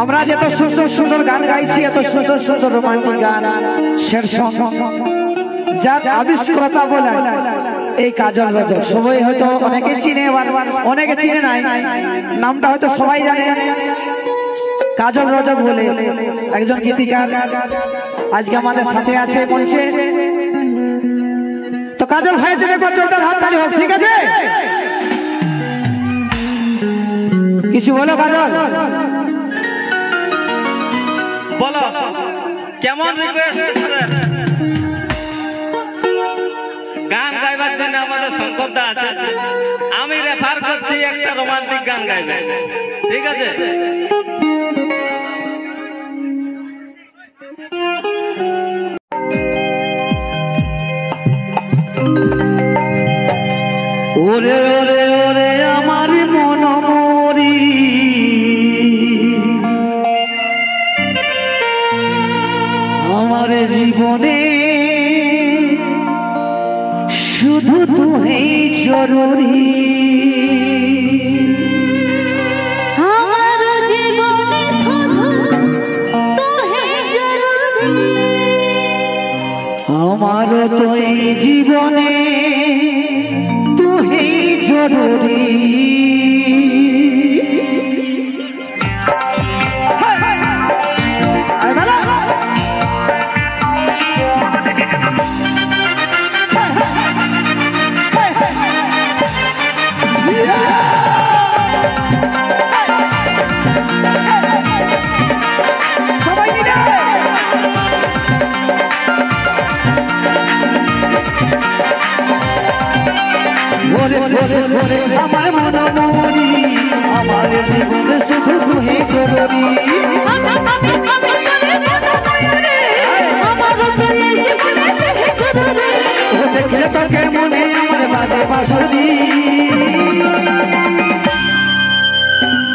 আমরা যে এত সুন্দর সুন্দর গান গাইছি, এত সুন্দর সুন্দর রোমান্টিক গান শের সং যার আবিষ্কর্তা বলে এই কাজল রজক সবাই হয়তো অনেকে চিনে অনেকে চিনে নাই। নামটা হয়তো সবাই জানে। কাজল রজক বলে একজন গীতিকার, আজকে আমাদের সাথে আছে মঞ্চে তো কাজল ভাইয়ের জন্য জোরদার হাততালি হোক, ঠিক আছে? কিছু বলো কাজল বলো কেমন রিকোয়েস্ট গান গাইবার জন্য আমাদের শঙ্করদা আছে। আমি রেফার করছি একটা রোমান্টিক গান গাইবে। ঠিক আছে? ওরে ওরে আমার জীবনে। শুধু তুই জরুরি। আমার জীবনে শুধু জরুরি। আমার তো এই জীবনে তুই জরুরি। বাসুরি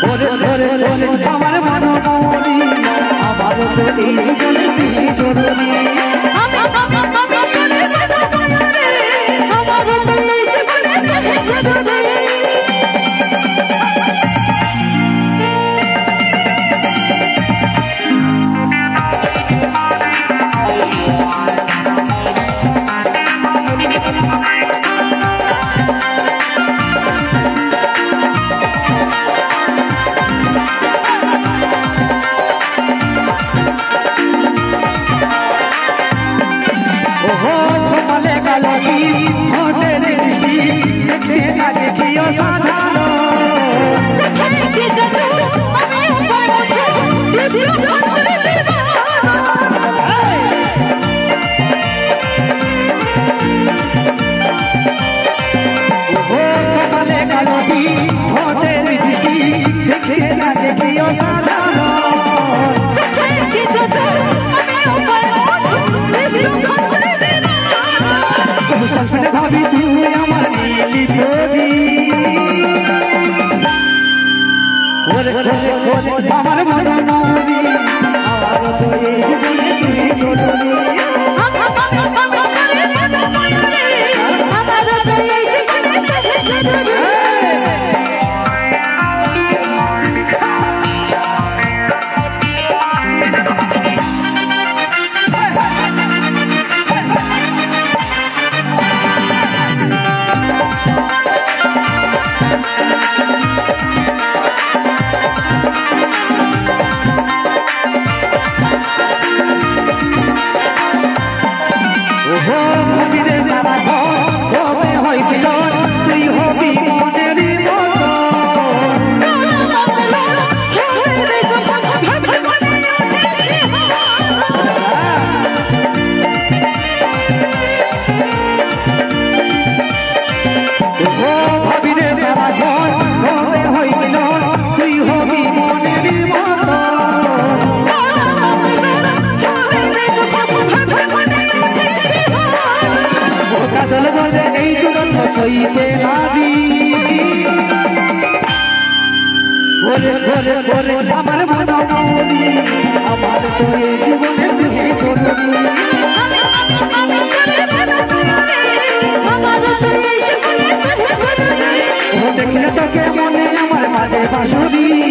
ভোরে ভোরে ভোরে আমার মন আমার জীবনে জরুরি ভাবি তুই আমার নীলি ওরে আমার মন ওরে ওরে আমার মন আমার তো জীবনে তুই জরুরি আমার তো এই জীবনে তোহে জরুরি দেখলে তোকে মনে আমার মাঝে বাসুরি